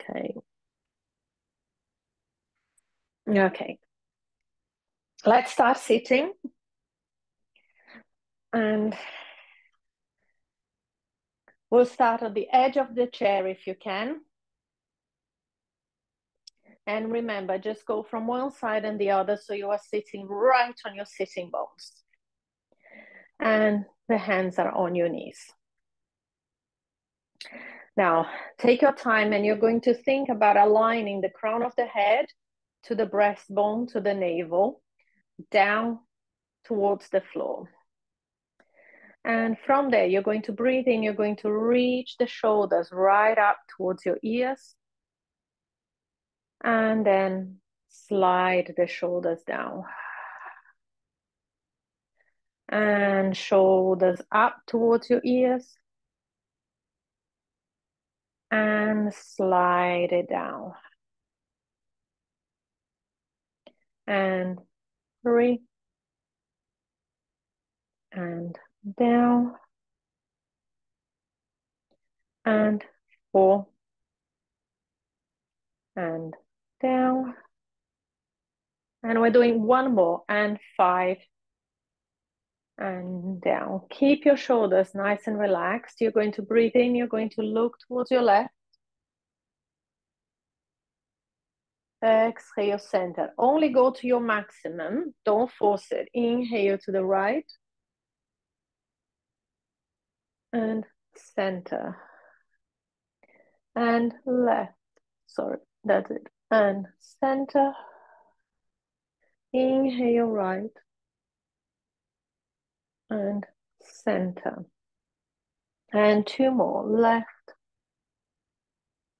Okay. Okay. Let's start sitting. And we'll start at the edge of the chair if you can. And remember, just go from one side and the other so you are sitting right on your sitting bones. And the hands are on your knees. Now, take your time and you're going to think about aligning the crown of the head to the breastbone, to the navel, down towards the floor. And from there, you're going to breathe in, you're going to reach the shoulders right up towards your ears. And then slide the shoulders down. And shoulders up towards your ears and slide it down. And three, and down, and four, and down. And we're doing one more, and five, and down. Keep your shoulders nice and relaxed. You're going to breathe in, you're going to look towards your left. Exhale, center. Only go to your maximum. Don't force it. Inhale to the right. And center. And left. Sorry, that's it. And center. Inhale right and center. And two more, left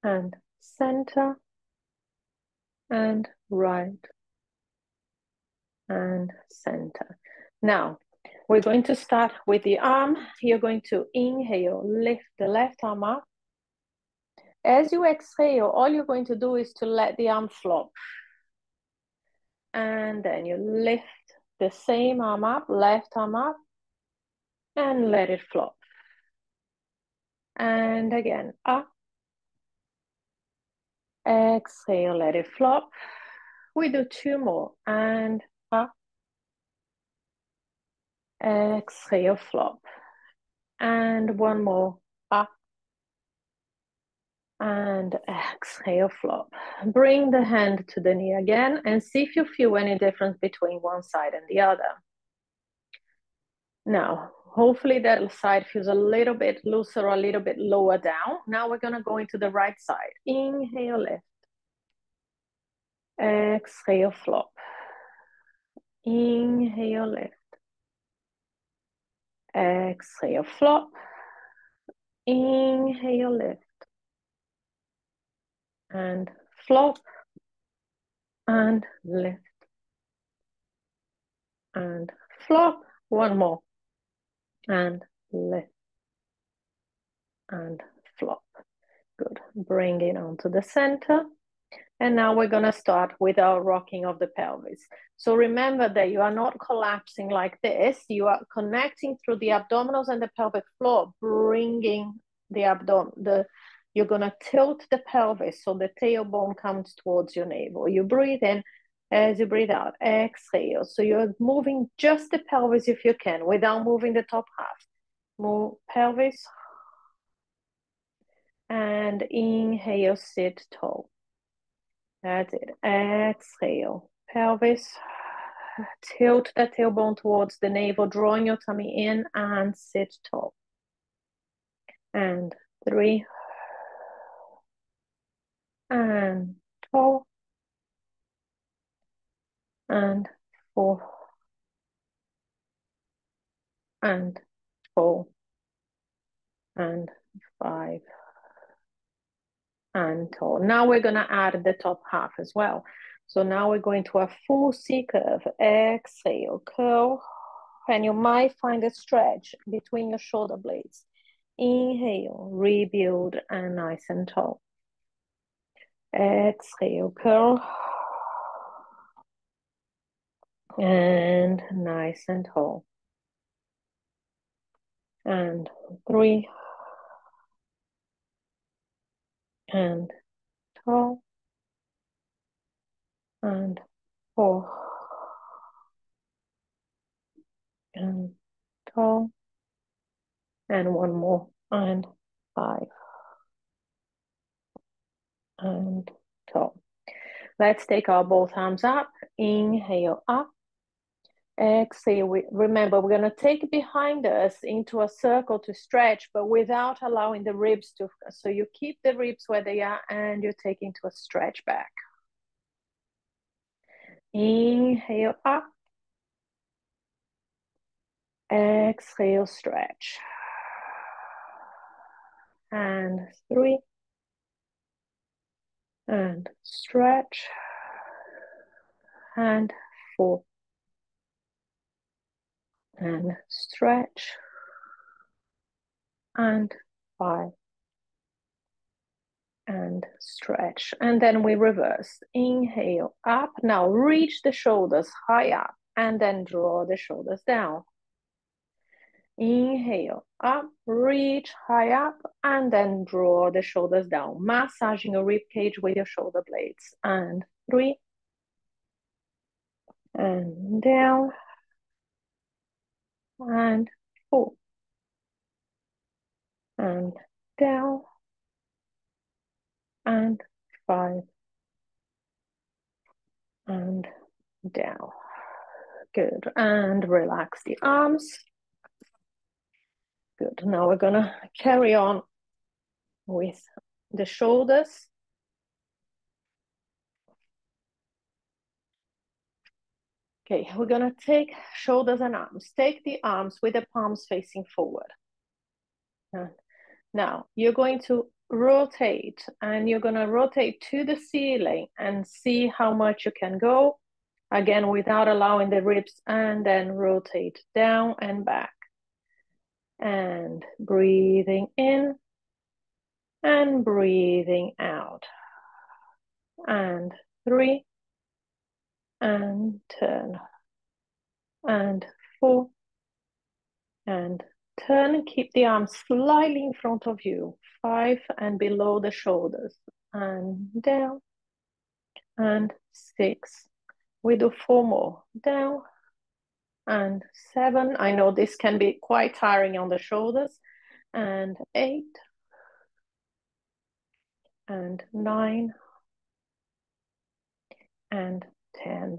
and center and right and center. Now, we're going to start with the arm. You're going to inhale, lift the left arm up. As you exhale, all you're going to do is to let the arm flop. And then you lift the same arm up, left arm up, and let it flop. And again, up. Exhale, let it flop. We do two more, and up. Exhale, flop. And one more, up. And exhale, flop. Bring the hand to the knee again and see if you feel any difference between one side and the other. Now, hopefully that side feels a little bit looser or a little bit lower down. Now we're gonna go into the right side. Inhale, lift. Exhale, flop. Inhale, lift. Exhale, flop. Inhale, lift. And flop. And lift. And flop. One more and lift and flop. Good. Bring it onto the center. And now we're going to start with our rocking of the pelvis. So remember that you are not collapsing like this. You are connecting through the abdominals and the pelvic floor, bringing the abdomen. The you're going to tilt the pelvis so the tailbone comes towards your navel. You breathe in as you breathe out, exhale. So you're moving just the pelvis if you can without moving the top half. Move pelvis. And inhale, sit tall. That's it. Exhale, pelvis. Tilt the tailbone towards the navel, drawing your tummy in and sit tall. And three. And tall and four and four and five and tall. Now we're gonna add the top half as well. So now we're going to a full C curve. Exhale, curl, and you might find a stretch between your shoulder blades. Inhale, rebuild, and nice and tall. Exhale, curl, and nice and tall. And three. And tall. And four. And tall. And one more. And five. And tall. Let's take our both arms up, inhale up exhale. We, remember, we're gonna take behind us into a circle to stretch, but without allowing the ribs to, so you keep the ribs where they are and you take into a stretch back. Inhale up, exhale, stretch. And three, and stretch and four and stretch. And five. And stretch. And then we reverse. Inhale up. Now reach the shoulders high up and then draw the shoulders down. Inhale, up, reach high up, and then draw the shoulders down, massaging your rib cage with your shoulder blades. And three, and down, and four, and down, and five, and down. Good, and relax the arms. Good. Now we're gonna carry on with the shoulders. Okay, we're gonna take shoulders and arms. Take the arms with the palms facing forward. Now you're going to rotate and you're gonna rotate to the ceiling and see how much you can go. Again, without allowing the ribs and then rotate down and back and breathing in and breathing out. And three, and turn, and four, and turn. Keep the arms slightly in front of you. Five and below the shoulders, and down, and six. We do four more. Down, and seven. I know this can be quite tiring on the shoulders, and eight, and nine, and 10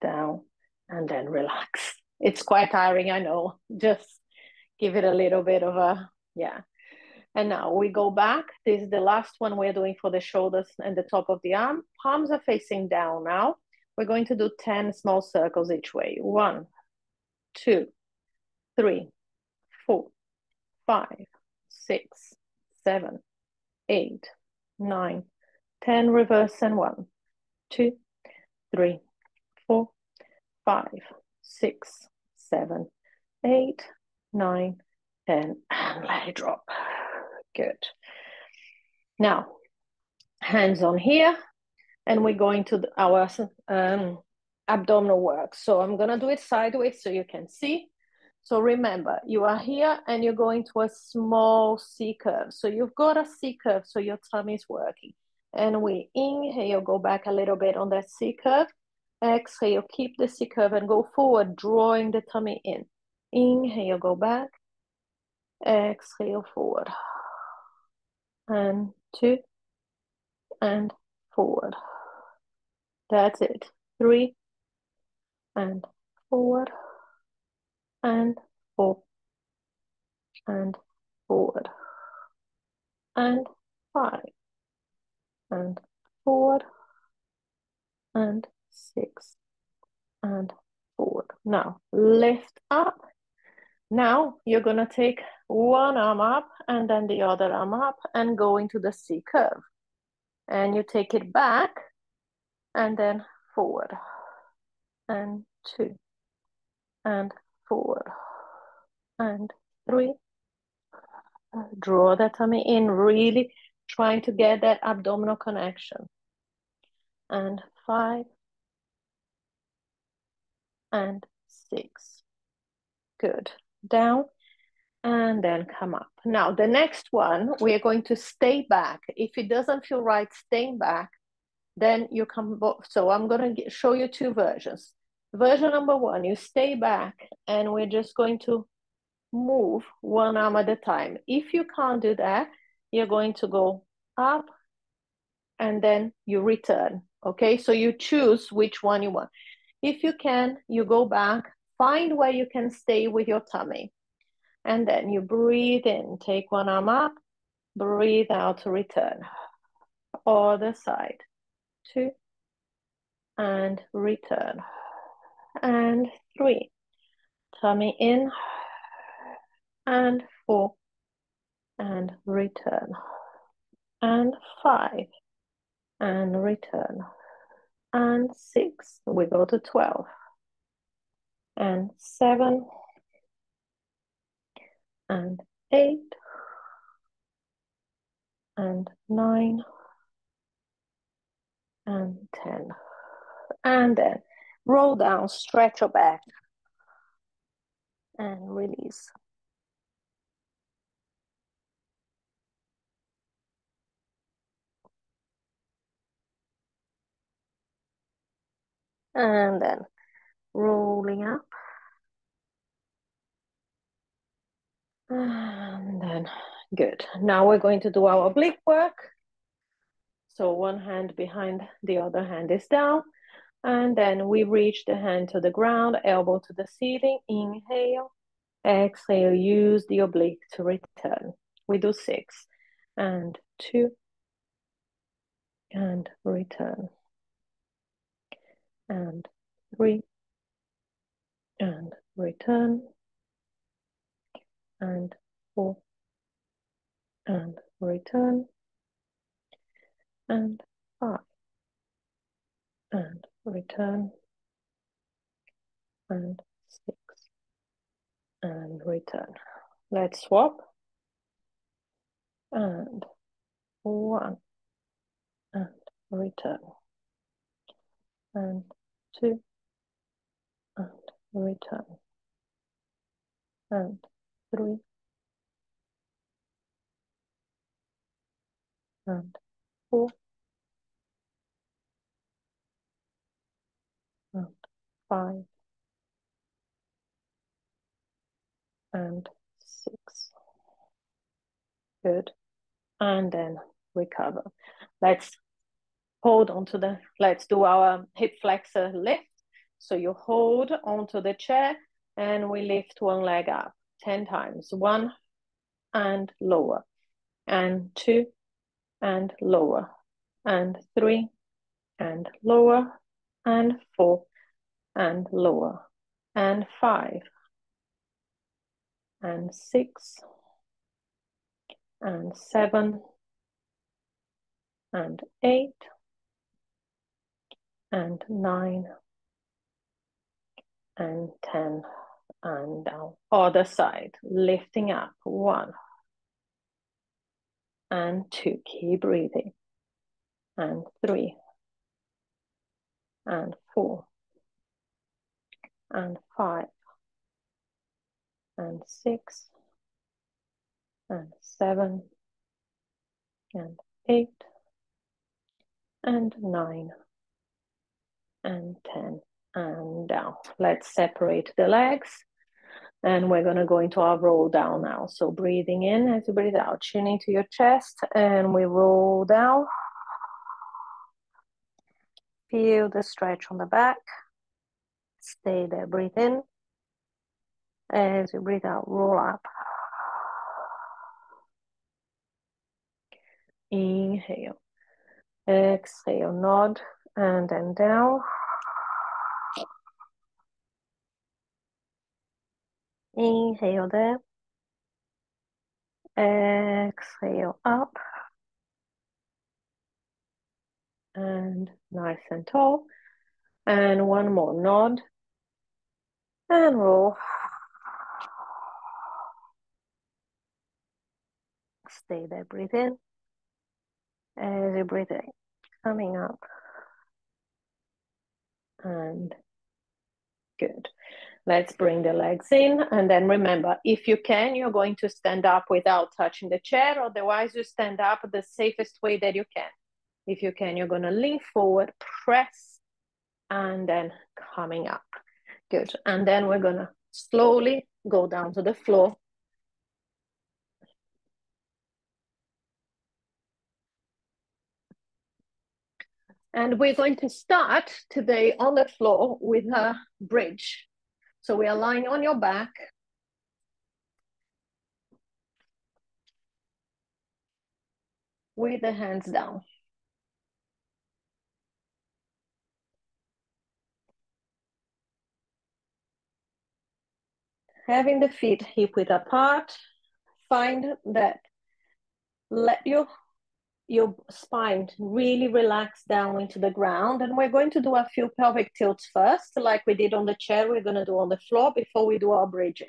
down, and then relax. It's quite tiring, I know. Just give it a little bit of a, yeah. And now we go back. This is the last one we're doing for the shoulders and the top of the arm. Palms are facing down now. We're going to do 10 small circles each way. One, two, three, four, five, six, seven, eight, nine, ten. reverse and one, two, three, four, five, six, seven, eight, nine, 10, and let it drop. Good. Now, hands on here, and we're going to our um, abdominal work. So I'm gonna do it sideways so you can see. So remember, you are here and you're going to a small C curve. So you've got a C curve, so your tummy is working. And we inhale, go back a little bit on that C curve. Exhale, keep the C curve and go forward, drawing the tummy in. Inhale, go back. Exhale, forward. And two, and forward. That's it. Three and forward and four and forward and five and four and six and four. Now lift up. Now you're gonna take one arm up and then the other arm up and go into the C curve. And you take it back and then forward and two and four and three. Draw that tummy in, really trying to get that abdominal connection. And five and six. Good. Down and then come up. Now, the next one, we are going to stay back. If it doesn't feel right staying back, then you come, so I'm gonna show you two versions. Version number one, you stay back and we're just going to move one arm at a time. If you can't do that, you're going to go up and then you return. Okay, so you choose which one you want. If you can, you go back, find where you can stay with your tummy. And then you breathe in, take one arm up, breathe out to return. Other side, two, and return. And three, tummy in, and four, and return. And five, and return. And six, we go to 12. And seven, and eight, and nine, and 10. And then roll down, stretch your back, and release. And then rolling up. And then good. Now we're going to do our oblique work. So one hand behind the other hand is down. And then we reach the hand to the ground, elbow to the ceiling. Inhale. Exhale, use the oblique to return. We do six and two and return and three and return and four and return and five and return and six and return. Let's swap and one and return and two and return and three and four and five and six. Good. And then recover. Let's hold onto the, let's do our hip flexor lift. So you hold onto the chair and we lift one leg up 10 times. One and lower, and two and lower, and three and lower, and four and lower, and five and six and seven and eight and nine and 10 and down. Other side, lifting up, one and two, keep breathing, and three and four and five and six and seven and eight and nine and 10 and down. Let's separate the legs and we're gonna go into our roll down now. So breathing in as you breathe out, chin into your chest and we roll down. Feel the stretch on the back. Stay there, breathe in. As you breathe out, roll up. Inhale. Exhale, nod and then down. Inhale there. Exhale up. And nice and tall. And one more nod. And roll. Stay there, breathe in. As you breathe in, coming up. And good. Let's bring the legs in. And then remember, if you can, you're going to stand up without touching the chair. Otherwise, you stand up the safest way that you can. If you can, you're going to lean forward, press, and then coming up. Good. And then we're going to slowly go down to the floor And we're going to start today on the floor with a bridge. So we are lying on your back. With the hands down. Having the feet hip width apart, find that let your your spine really relax down into the ground. And we're going to do a few pelvic tilts first, like we did on the chair, we're gonna do on the floor before we do our bridging.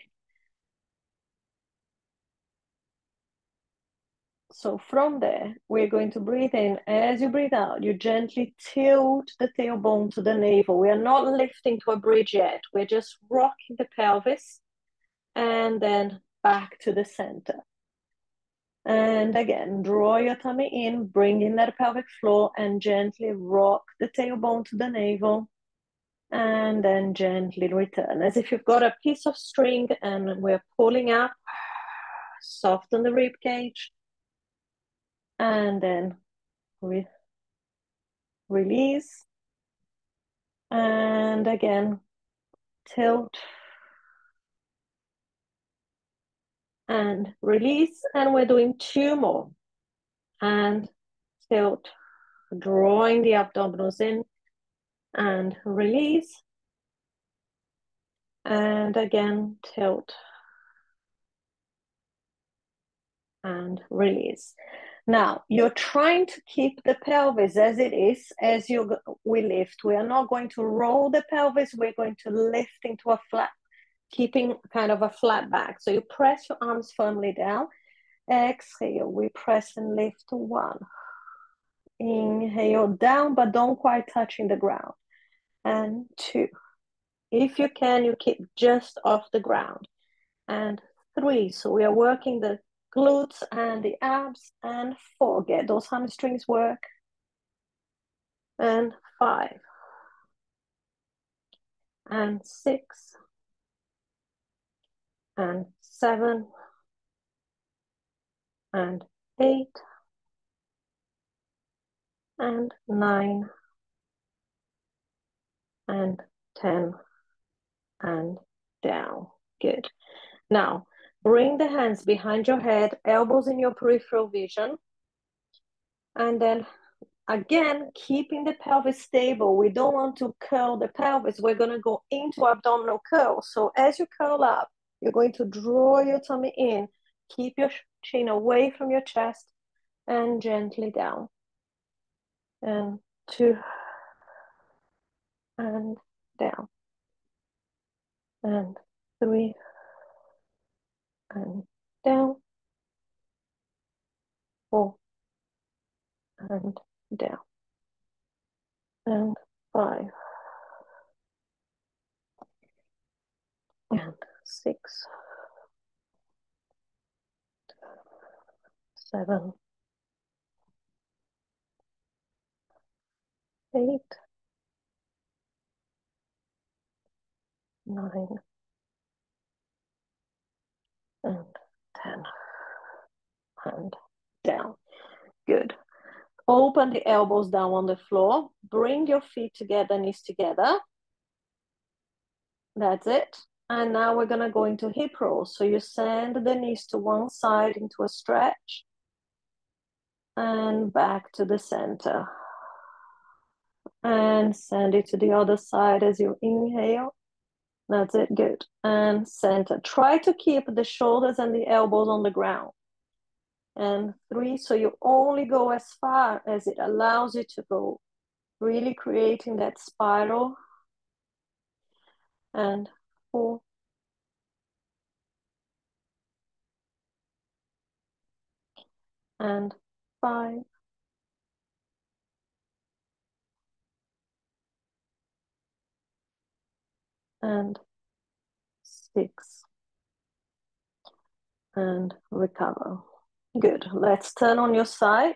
So from there, we're going to breathe in. As you breathe out, you gently tilt the tailbone to the navel. We are not lifting to a bridge yet. We're just rocking the pelvis and then back to the center. And again, draw your tummy in, bring in that pelvic floor and gently rock the tailbone to the navel. And then gently return as if you've got a piece of string and we're pulling up, soften the rib cage. And then re release. And again, tilt and release. And we're doing two more. And tilt, drawing the abdominals in and release. And again, tilt and release. Now, you're trying to keep the pelvis as it is as you we lift. We are not going to roll the pelvis, we're going to lift into a flat keeping kind of a flat back. So you press your arms firmly down. Exhale, we press and lift one. Inhale down, but don't quite touching the ground. And two. If you can, you keep just off the ground. And three. So we are working the glutes and the abs. And four. Get those hamstrings work. And five. And six and seven and eight and nine and 10 and down. Good. Now, bring the hands behind your head, elbows in your peripheral vision. And then again, keeping the pelvis stable. We don't want to curl the pelvis. We're going to go into abdominal curl. So as you curl up, you're going to draw your tummy in, keep your chin away from your chest, and gently down. And two, and down. And three, and down. Four, and down. And five. And six, seven, eight, nine, and 10, and down. Good. Open the elbows down on the floor. Bring your feet together, knees together. That's it. And now we're gonna go into hip rolls. So you send the knees to one side into a stretch and back to the center. And send it to the other side as you inhale. That's it, good. And center. Try to keep the shoulders and the elbows on the ground. And three, so you only go as far as it allows you to go. Really creating that spiral. And four, and five, and six, and recover. Good. Let's turn on your side,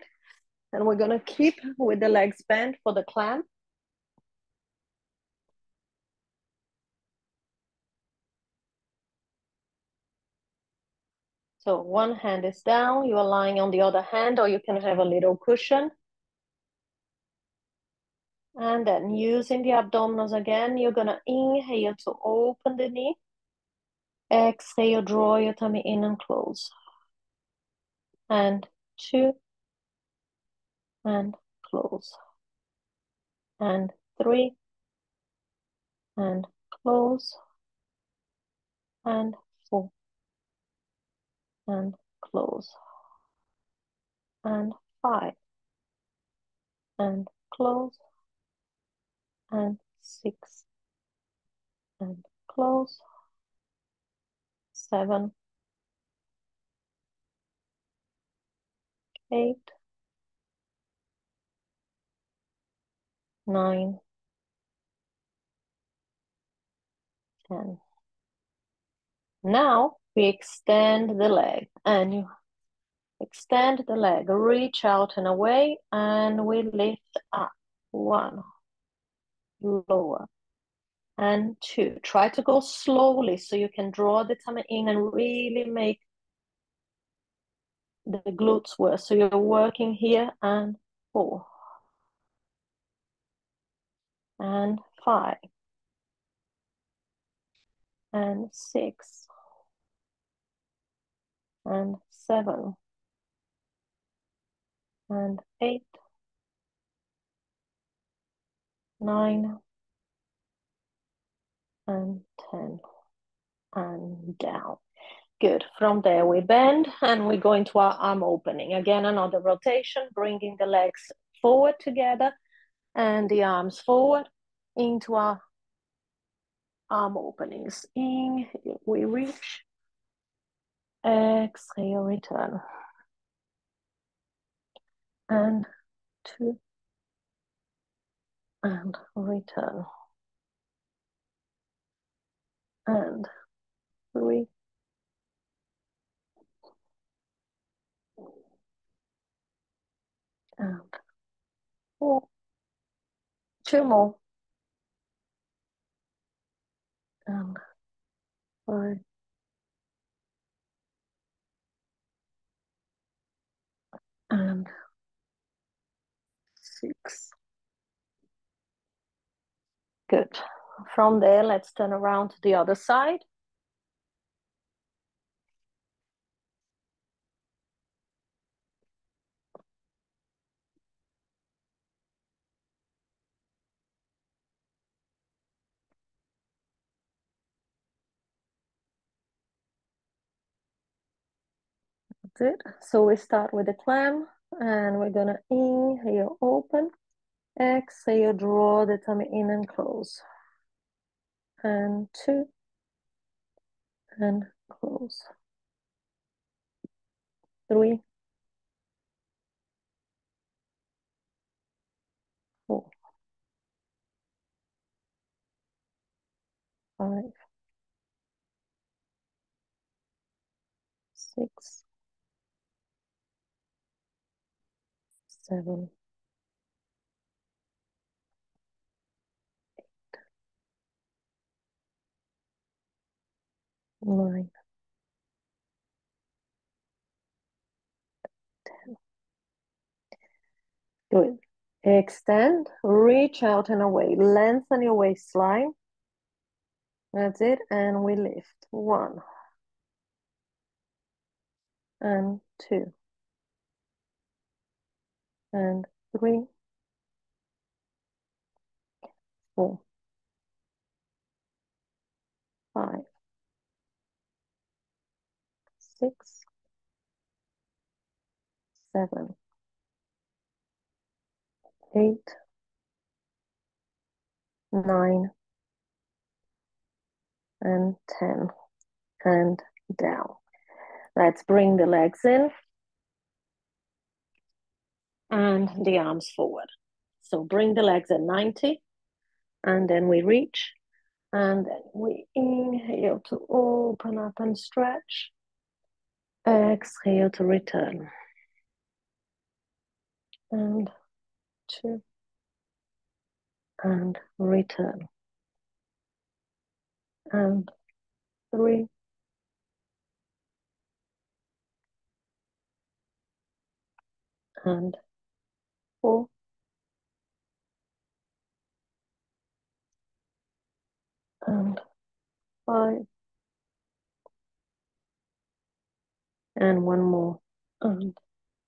and we're gonna keep with the legs bent for the clam. So one hand is down, you are lying on the other hand, or you can have a little cushion. And then using the abdominals again, you're gonna inhale to open the knee. Exhale, draw your tummy in and close. And two, and close. And three, and close. And and close. And five, and close. And six, and close. Seven, eight, nine, ten. Now we extend the leg and you extend the leg, reach out and away, and we lift up. One, lower, and two. Try to go slowly so you can draw the tummy in and really make the glutes work. So you're working here and four, and five, and six, and seven, and eight, nine, and 10, and down. Good. From there, we bend and we go into our arm opening. Again, another rotation, bringing the legs forward together and the arms forward into our arm openings. In, we reach. Exhale, return. And two. And return. And three. And four. Two more. And five. And six. Good. From there, let's turn around to the other side. It. So we start with the clam and we're gonna inhale, open. Exhale, draw the tummy in and close. And two, and close. Three, four, five, six, seven, eight, nine, ten. Good. Extend, reach out and away. Lengthen your waistline. That's it. And we lift. One. And two. And three. Four. Five. Six. Seven. Eight. Nine. And ten. And down. Let's bring the legs in and the arms forward. So bring the legs at 90 and then we reach and then we inhale to open up and stretch. Exhale to return. And two. And return. And three. And Four And five. And one more. And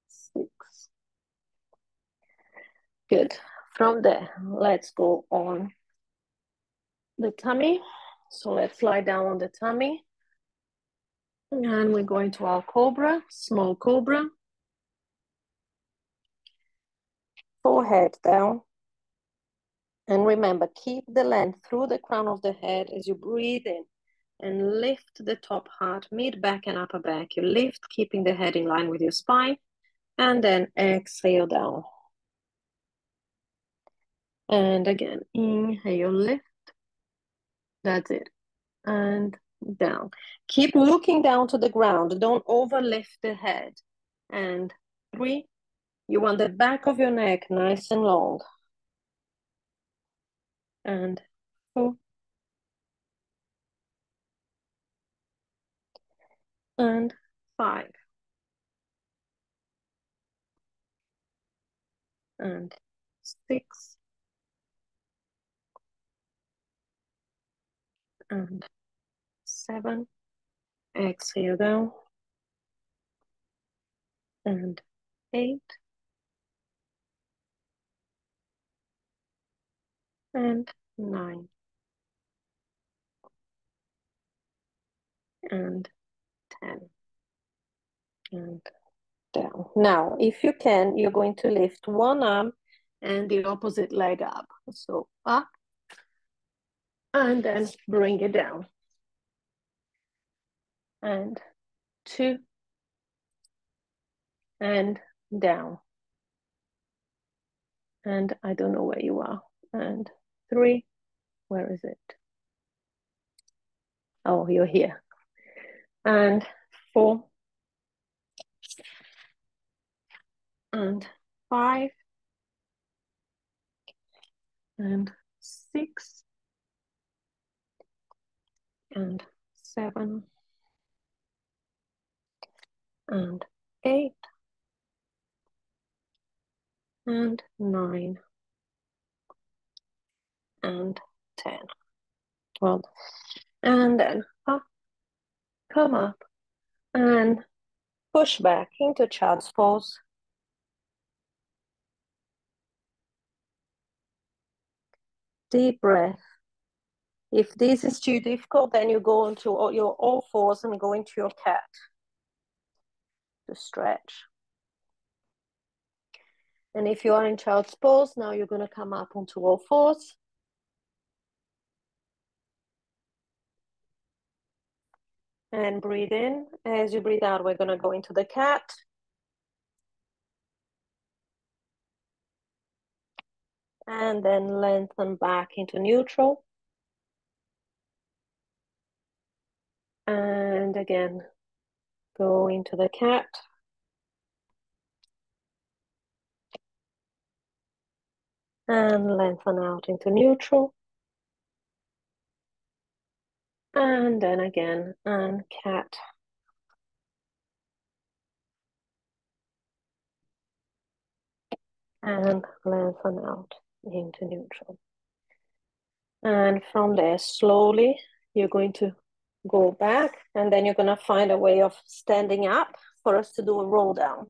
six. Good. From there, let's go on the tummy. So let's lie down on the tummy. And we're going to our cobra, small cobra. Forehead down. And remember, keep the length through the crown of the head as you breathe in and lift the top heart, mid back and upper back. You lift, keeping the head in line with your spine, and then exhale down. And again, inhale, lift. That's it. And down. Keep looking down to the ground. Don't overlift the head. And three. You want the back of your neck nice and long. And four. And five. And six. And seven. Exhale down. And eight. And nine. And 10. And down. Now, if you can, you're going to lift one arm and the opposite leg up. So up and then bring it down. And two and down. And I don't know where you are. And three, where is it? Oh, you're here. And four. And five. And six. And seven. And eight. And nine. And ten. Well, and then up, come up, and push back into child's pose. Deep breath. If this is too difficult, then you go into all, your all fours and go into your cat to stretch. And if you are in child's pose, now you're going to come up onto all fours. And breathe in. As you breathe out, we're going to go into the cat. And then lengthen back into neutral. And again, go into the cat. And lengthen out into neutral. And then again, and cat. And lengthen out into neutral. And from there, slowly, you're going to go back and then you're going to find a way of standing up for us to do a roll down.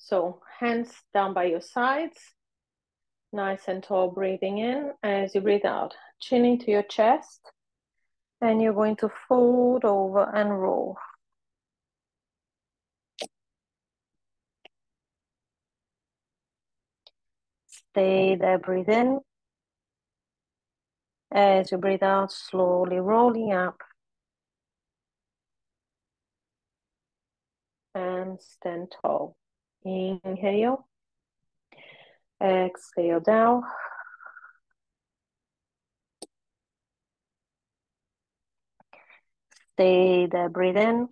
So hands down by your sides, nice and tall, breathing in as you breathe out, chin into your chest, and you're going to fold over and roll. Stay there, breathe in. As you breathe out, slowly rolling up. And stand tall. Inhale. Exhale down. Stay there, breathe in.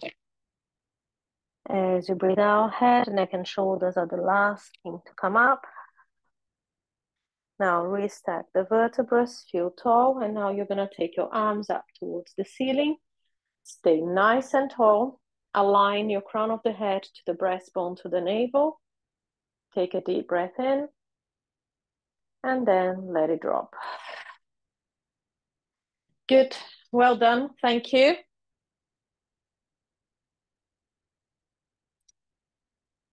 As you breathe out, head, neck, and shoulders are the last thing to come up. Now restack the vertebrae, feel tall, and now you're gonna take your arms up towards the ceiling. Stay nice and tall. Align your crown of the head to the breastbone to the navel. Take a deep breath in, and then let it drop. Good, well done, thank you.